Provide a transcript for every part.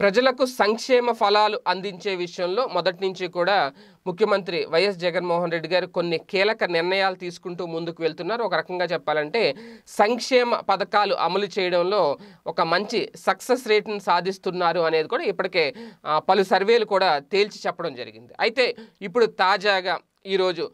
ప్రజలకు సంక్షేమ ఫలాలు అందించే విషయంలో మొదటి నుంచి కూడా ముఖ్యమంత్రి వైఎస్ జగన్మోహన్ రెడ్డి గారు కొన్ని కీలక నిర్ణయాలు తీసుకుంటూ ముందుకు వెళ్తున్నారు. ఒక రకంగా చెప్పాలంటే సంక్షేమ పథకాలు అమలు చేయడంలో ఒక మంచి సక్సెస్ రేట్ని సాధిస్తున్నారు అనేది కూడా ఇప్పటికే పలు సర్వేలు కూడా తేల్చి చెప్పడం జరిగింది. అయితే ఇప్పుడు తాజాగా ఈరోజు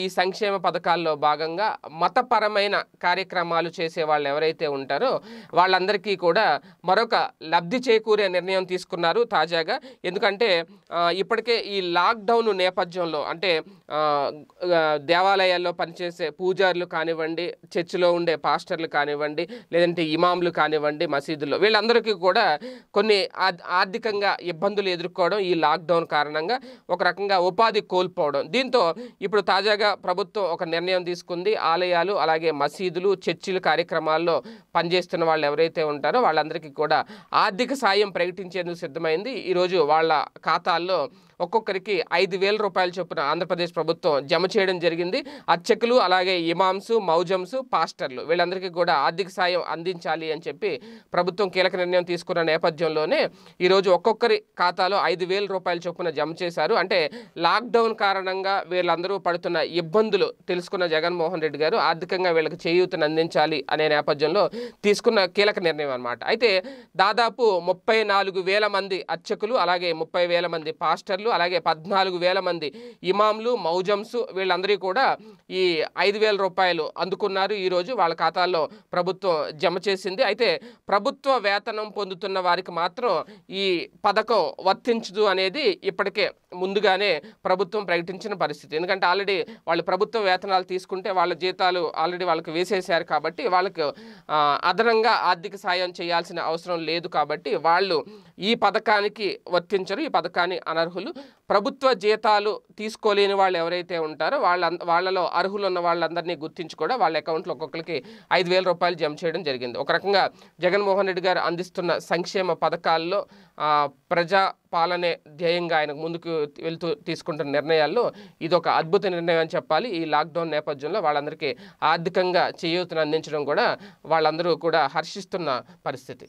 ఈ సంక్షేమ పథకాల్లో భాగంగా మతపరమైన కార్యక్రమాలు చేసే వాళ్ళు ఎవరైతే ఉంటారో వాళ్ళందరికీ కూడా మరొక లబ్ధి చేకూరే నిర్ణయం తీసుకున్నారు తాజాగా. ఎందుకంటే ఇప్పటికే ఈ లాక్డౌన్ నేపథ్యంలో అంటే దేవాలయాల్లో పనిచేసే పూజారులు కానివ్వండి చర్చిలో ఉండే పాస్టర్లు కానివ్వండి లేదంటే ఇమాంలు కానివ్వండి మసీదుల్లో వీళ్ళందరికీ కూడా కొన్ని ఆర్థికంగా ఇబ్బందులు ఎదుర్కోవడం ఈ లాక్డౌన్ కారణంగా ఒక రకంగా ఉపాధి కోల్పోవడం. దీంతో ఇప్పుడు తాజాగా ప్రభుత్వం ఒక నిర్ణయం తీసుకుంది. ఆలయాలు అలాగే మసీదులు చర్చిలు కార్యక్రమాల్లో పనిచేస్తున్న వాళ్ళు ఎవరైతే ఉంటారో వాళ్ళందరికీ కూడా ఆర్థిక సాయం ప్రకటించేందుకు సిద్ధమైంది. ఈరోజు వాళ్ళ ఖాతాల్లో ఒక్కొక్కరికి ఐదు వేల రూపాయల చొప్పున ఆంధ్రప్రదేశ్ ప్రభుత్వం జమ చేయడం జరిగింది. అర్చకులు అలాగే ఇమామ్స్ మౌజమ్స్ పాస్టర్లు వీళ్ళందరికీ కూడా ఆర్థిక సాయం అందించాలి అని చెప్పి ప్రభుత్వం కీలక నిర్ణయం తీసుకున్న నేపథ్యంలోనే ఈరోజు ఒక్కొక్కరి ఖాతాలో ఐదు వేల రూపాయల చొప్పున జమ చేశారు. అంటే లాక్డౌన్ కారణంగా వీళ్ళందరూ పడుతున్న ఇబ్బందులు తెలుసుకున్న జగన్మోహన్ రెడ్డి గారు ఆర్థికంగా వీళ్ళకి చేయూతను అందించాలి అనే నేపథ్యంలో తీసుకున్న కీలక నిర్ణయం అనమాట అయితే దాదాపు ముప్పై నాలుగు వేల మంది అర్చకులు అలాగే ముప్పై వేల మంది పాస్టర్లు అలాగే పద్నాలుగు వేల మంది ఇమాంలు మౌజమ్స్ వీళ్ళందరూ కూడా ఈ ఐదు వేల రూపాయలు అందుకున్నారు. ఈరోజు వాళ్ళ ఖాతాల్లో ప్రభుత్వం జమ చేసింది. అయితే ప్రభుత్వ వేతనం పొందుతున్న వారికి మాత్రం ఈ పథకం వర్తించదు అనేది ఇప్పటికే ముందుగానే ప్రభుత్వం ప్రకటించిన పరిస్థితి. ఎందుకంటే ఆల్రెడీ వాళ్ళు ప్రభుత్వ వేతనాలు తీసుకుంటే వాళ్ళ జీతాలు ఆల్రెడీ వాళ్ళకి వేసేశారు కాబట్టి వాళ్ళకు అదనంగా ఆర్థిక సాయం చేయాల్సిన అవసరం లేదు కాబట్టి వాళ్ళు ఈ పథకానికి వర్తించరు ఈ పథకాన్ని అనర్హులు. ప్రభుత్వ జీతాలు తీసుకోలేని వాళ్ళు ఎవరైతే ఉంటారో వాళ్ళ వాళ్ళలో అర్హులు ఉన్న వాళ్ళందరినీ గుర్తించి కూడా వాళ్ళ అకౌంట్లో ఒక్కొక్కరికి ఐదు వేల రూపాయలు జమ చేయడం జరిగింది. ఒక రకంగా జగన్మోహన్ రెడ్డి గారు అందిస్తున్న సంక్షేమ పథకాల్లో ప్రజా పాలనే ధ్యేయంగా ఆయనకు ముందుకు వెళ్తూ తీసుకుంటున్న నిర్ణయాల్లో ఇది ఒక అద్భుత నిర్ణయం అని చెప్పాలి. ఈ లాక్డౌన్ నేపథ్యంలో వాళ్ళందరికీ ఆర్థికంగా చేయూతను అందించడం కూడా వాళ్ళందరూ కూడా హర్షిస్తున్న పరిస్థితి.